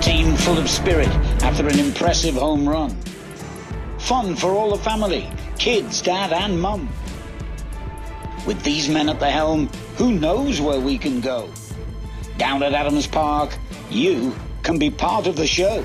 team full of spirit after an impressive home run. Fun for all the family, kids, dad and mum. With these men at the helm, who knows where we can go? Down at Adams Park, you can be part of the show.